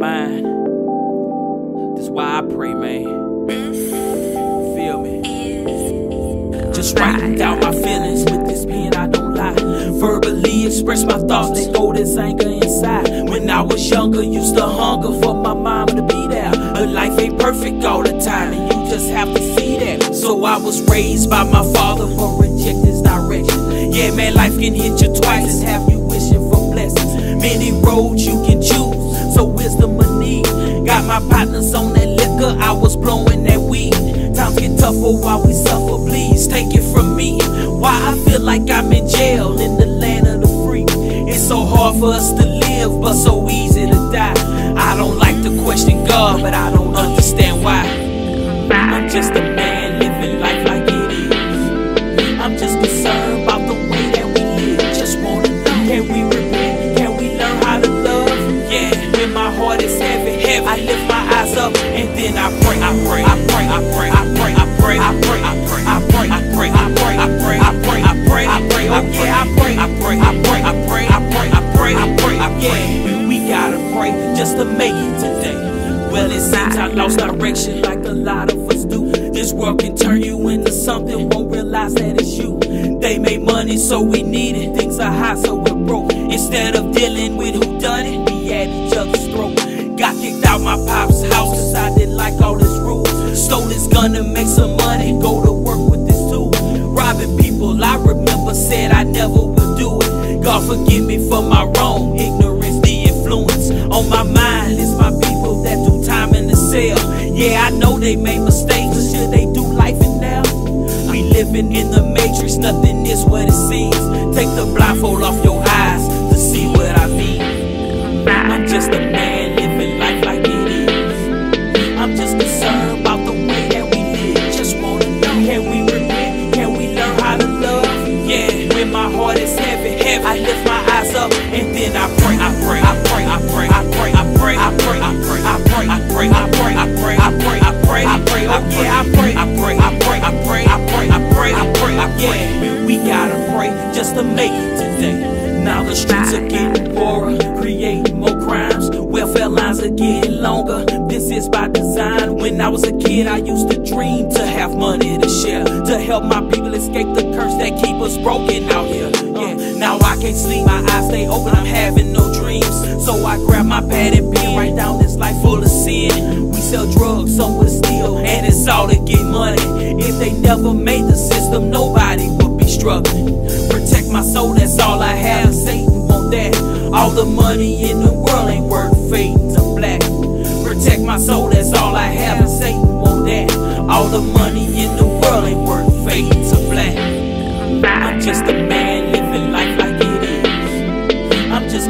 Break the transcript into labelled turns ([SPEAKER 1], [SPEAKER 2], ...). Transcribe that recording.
[SPEAKER 1] mind. That's why I pray, man. Feel me? Just writing down my feelings with this pen, I don't lie. Verbally express my thoughts, let go this anger inside. When I was younger, used to hunger for my mama to be there. But life ain't perfect all the time, and you just have to see that. So I was raised by my father, but reject his direction. Yeah, man, life can hit you twice and have you wishing for blessings. Many roads you can choose, so wisdom a need. Got my partners on that liquor, I was blowing that weed. Times get tougher while we suffer, please take it from me. Why I feel like I'm in jail in the land of the free. It's so hard for us to live, but so easy to die. I don't like to question God, but I don't understand why. I'm just a I lift my eyes up and then I pray, I pray, I pray, I pray, I pray, I pray, I pray, I pray, I pray, I pray, I pray, I pray, I pray, I pray, I pray, oh yeah, I pray, I pray, I pray, I pray, I pray, I pray, I pray, I pray. We gotta pray just to make it today. Well, it seems I lost direction like a lot of us do. This world can turn you into something, won't realize that it's you. They made money, so we need it. Things are hot, so we're broke. Instead of dealing with who done it, we at each other's To make some money, go to work with this tool. Robbing people, I remember said I never would do it. God forgive me for my wrong, ignorance, the influence. On my mind is my people that do time in the cell. Yeah, I know they made mistakes, but should they do life in now? We living in the matrix, nothing is what it seems. Take the blindfold off your eyes to see what I mean. I'm just a and then I pray, I pray, I pray, I pray, I pray, I pray, I pray, I pray, I pray, I pray, I pray, I pray, I pray, I pray, I pray, oh yeah, I pray, I pray, I pray, I pray, I pray, I pray, I pray, I pray. We gotta pray just to make it today. Now the streets are getting poorer, creating more crimes. Welfare lines are getting longer. This is by design. When I was a kid, I used to dream to have money to share, to help my people escape the curse that keep us broken out here. Now I can't sleep, my eyes stay open, I'm having no dreams. So I grab my pad and pen, write down this life full of sin. We sell drugs, some will steal, and it's all to get money. If they never made the system, nobody would be struggling. Protect my soul, that's all I have. Satan want that. All the money in the world ain't worth fading to black. Protect my soul, that's all I have. Satan want that. All the money in the world ain't worth fading to black. I'm just a man